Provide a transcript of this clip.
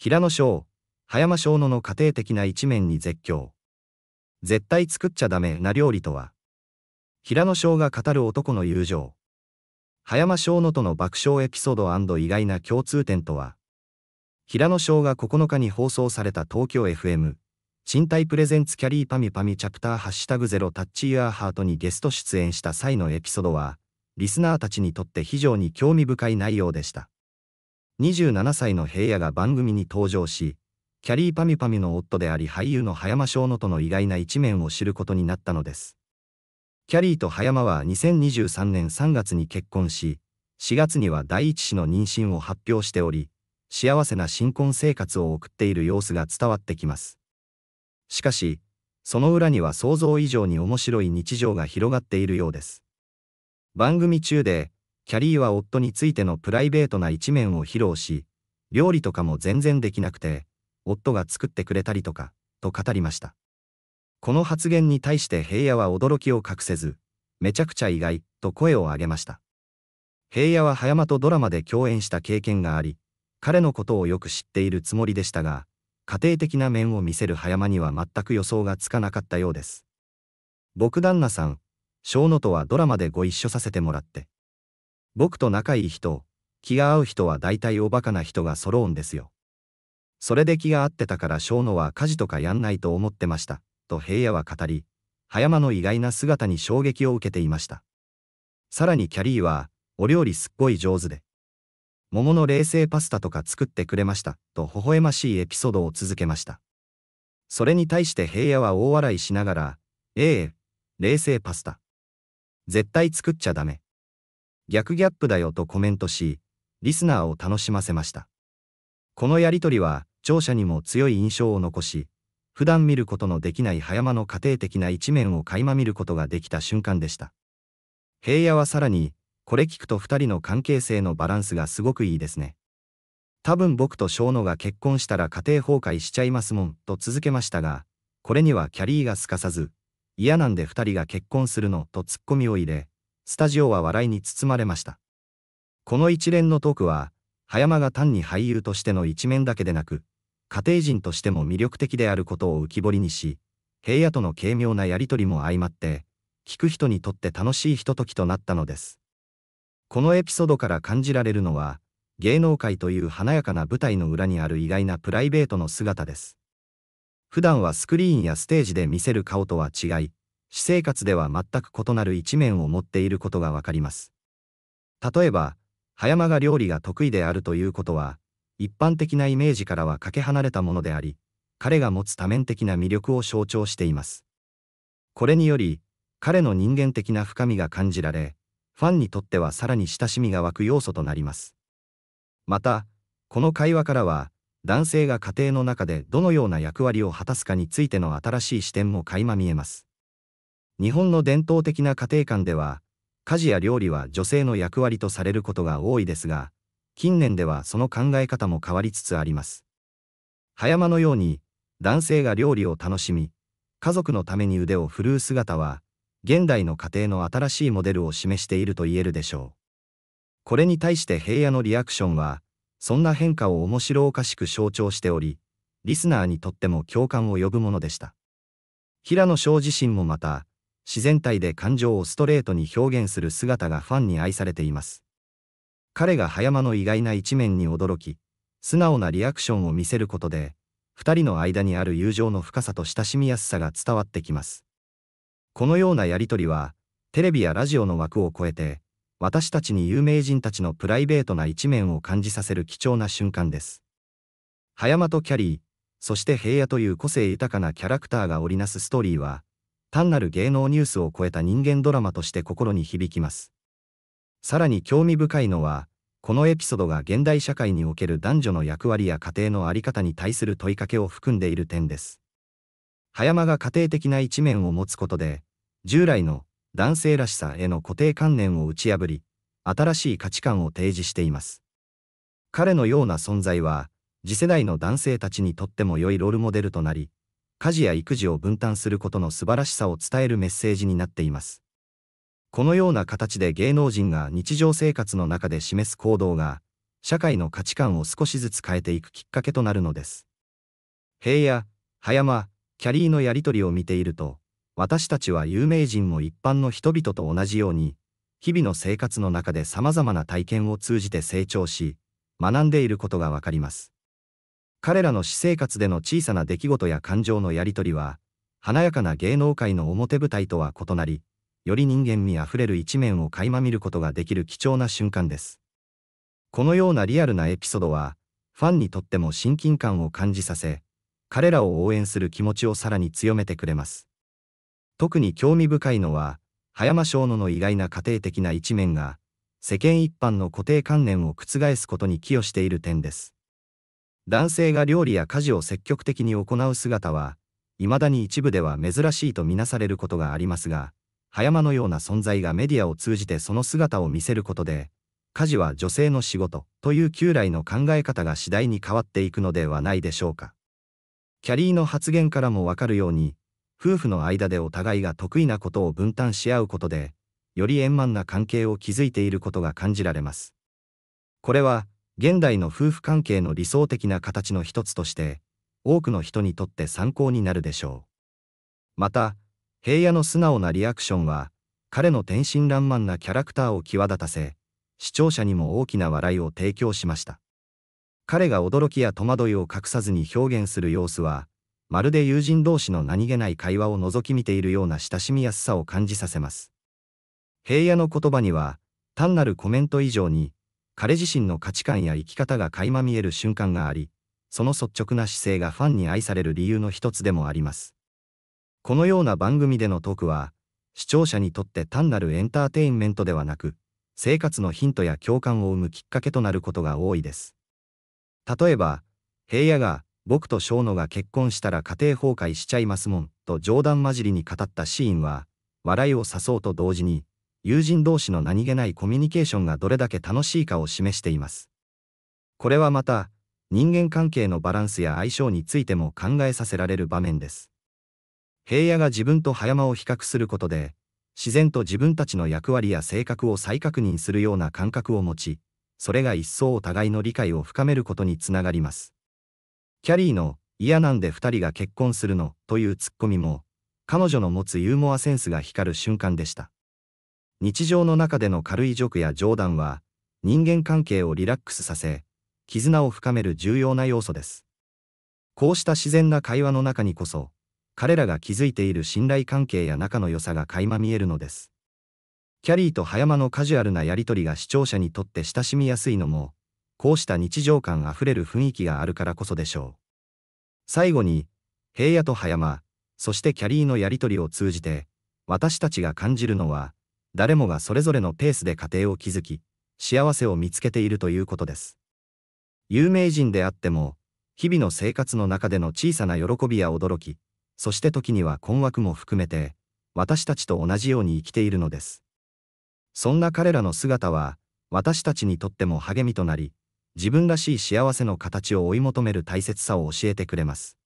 平野翔、葉山翔野の家庭的な一面に絶叫。絶対作っちゃダメな料理とは。平野翔が語る男の友情。葉山翔野との爆笑エピソード意外な共通点とは。平野翔が9日に放送された東京 FM、賃貸プレゼンツキャリーパミパミチャプターハッシュタグゼロタッチイヤーハートにゲスト出演した際のエピソードは、リスナーたちにとって非常に興味深い内容でした。27歳の平野が番組に登場し、キャリーパミパミの夫であり俳優の葉山翔野との意外な一面を知ることになったのです。キャリーと葉山は2023年3月に結婚し、4月には第一子の妊娠を発表しており、幸せな新婚生活を送っている様子が伝わってきます。しかし、その裏には想像以上に面白い日常が広がっているようです。番組中で、キャリーは夫についてのプライベートな一面を披露し、料理とかも全然できなくて、夫が作ってくれたりとか、と語りました。この発言に対して平野は驚きを隠せず、めちゃくちゃ意外、と声を上げました。平野は葉山とドラマで共演した経験があり、彼のことをよく知っているつもりでしたが、家庭的な面を見せる葉山には全く予想がつかなかったようです。僕旦那さん、小野とはドラマでご一緒させてもらって。僕と仲いい人、気が合う人は大体おバカな人が揃うんですよ。それで気が合ってたから小野は家事とかやんないと思ってました。と平野は語り、葉山の意外な姿に衝撃を受けていました。さらにキャリーは、お料理すっごい上手で。桃の冷製パスタとか作ってくれました、と微笑ましいエピソードを続けました。それに対して平野は大笑いしながら、ええ、冷製パスタ。絶対作っちゃダメ。逆ギャップだよとコメントし、リスナーを楽しませました。このやりとりは、聴者にも強い印象を残し、普段見ることのできない葉山の家庭的な一面を垣間見ることができた瞬間でした。平野はさらに、これ聞くと二人の関係性のバランスがすごくいいですね。多分僕と小野が結婚したら家庭崩壊しちゃいますもん、と続けましたが、これにはキャリーがすかさず、嫌なんで二人が結婚するの、とツッコミを入れ、スタジオは笑いに包まれました。この一連のトークは、葉山が単に俳優としての一面だけでなく、家庭人としても魅力的であることを浮き彫りにし、平野との軽妙なやりとりも相まって、聞く人にとって楽しいひとときとなったのです。このエピソードから感じられるのは、芸能界という華やかな舞台の裏にある意外なプライベートの姿です。普段はスクリーンやステージで見せる顔とは違い、私生活では全く異なる一面を持っていることがわかります。例えば、葉山が料理が得意であるということは、一般的なイメージからはかけ離れたものであり、彼が持つ多面的な魅力を象徴しています。これにより、彼の人間的な深みが感じられ、ファンにとってはさらに親しみが湧く要素となります。また、この会話からは、男性が家庭の中でどのような役割を果たすかについての新しい視点も垣間見えます。日本の伝統的な家庭観では、家事や料理は女性の役割とされることが多いですが、近年ではその考え方も変わりつつあります。葉山のように、男性が料理を楽しみ、家族のために腕を振るう姿は、現代の家庭の新しいモデルを示していると言えるでしょう。これに対して平野のリアクションは、そんな変化を面白おかしく象徴しており、リスナーにとっても共感を呼ぶものでした。平野翔自身もまた、自然体で感情をストレートに表現する姿がファンに愛されています。彼が葉山の意外な一面に驚き、素直なリアクションを見せることで、二人の間にある友情の深さと親しみやすさが伝わってきます。このようなやりとりは、テレビやラジオの枠を超えて、私たちに有名人たちのプライベートな一面を感じさせる貴重な瞬間です。葉山とキャリー、そして平野という個性豊かなキャラクターが織りなすストーリーは、単なる芸能ニュースを超えた人間ドラマとして心に響きます。さらに興味深いのは、このエピソードが現代社会における男女の役割や家庭の在り方に対する問いかけを含んでいる点です。葉山が家庭的な一面を持つことで、従来の男性らしさへの固定観念を打ち破り、新しい価値観を提示しています。彼のような存在は、次世代の男性たちにとっても良いロールモデルとなり、家事や育児を分担することの素晴らしさを伝えるメッセージになっています。このような形で芸能人が日常生活の中で示す行動が、社会の価値観を少しずつ変えていくきっかけとなるのです。平野、葉山、キャリーのやりとりを見ていると、私たちは有名人も一般の人々と同じように、日々の生活の中で様々な体験を通じて成長し、学んでいることがわかります。彼らの私生活での小さな出来事や感情のやりとりは、華やかな芸能界の表舞台とは異なり、より人間味あふれる一面を垣間見ることができる貴重な瞬間です。このようなリアルなエピソードは、ファンにとっても親近感を感じさせ、彼らを応援する気持ちをさらに強めてくれます。特に興味深いのは、葉山翔野の意外な家庭的な一面が、世間一般の固定観念を覆すことに寄与している点です。男性が料理や家事を積極的に行う姿は、未だに一部では珍しいとみなされることがありますが、葉山のような存在がメディアを通じてその姿を見せることで、家事は女性の仕事という旧来の考え方が次第に変わっていくのではないでしょうか。キャリーの発言からもわかるように、夫婦の間でお互いが得意なことを分担し合うことで、より円満な関係を築いていることが感じられます。これは、現代の夫婦関係の理想的な形の一つとして、多くの人にとって参考になるでしょう。また、平野の素直なリアクションは、彼の天真爛漫なキャラクターを際立たせ、視聴者にも大きな笑いを提供しました。彼が驚きや戸惑いを隠さずに表現する様子は、まるで友人同士の何気ない会話を覗き見ているような親しみやすさを感じさせます。平野の言葉には、単なるコメント以上に、彼自身の価値観や生き方が垣間見える瞬間があり、その率直な姿勢がファンに愛される理由の一つでもあります。このような番組でのトークは、視聴者にとって単なるエンターテインメントではなく、生活のヒントや共感を生むきっかけとなることが多いです。例えば、平野が僕と小野が結婚したら家庭崩壊しちゃいますもん、と冗談交じりに語ったシーンは、笑いを誘うと同時に、友人同士の何気ないコミュニケーションがどれだけ楽しいかを示しています。これはまた、人間関係のバランスや相性についても考えさせられる場面です。平野が自分と葉山を比較することで、自然と自分たちの役割や性格を再確認するような感覚を持ち、それが一層お互いの理解を深めることにつながります。キャリーの嫌なんで二人が結婚するのというツッコミも、彼女の持つユーモアセンスが光る瞬間でした。日常の中での軽いジョークや冗談は、人間関係をリラックスさせ、絆を深める重要な要素です。こうした自然な会話の中にこそ、彼らが築いている信頼関係や仲の良さが垣間見えるのです。キャリーと葉山のカジュアルなやりとりが視聴者にとって親しみやすいのも、こうした日常感あふれる雰囲気があるからこそでしょう。最後に、平野と葉山、そしてキャリーのやりとりを通じて、私たちが感じるのは、誰もがそれぞれのペースで家庭を築き、幸せを見つけているということです。有名人であっても、日々の生活の中での小さな喜びや驚き、そして時には困惑も含めて、私たちと同じように生きているのです。そんな彼らの姿は、私たちにとっても励みとなり、自分らしい幸せの形を追い求める大切さを教えてくれます。